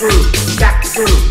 Zulu, Jack Zulu,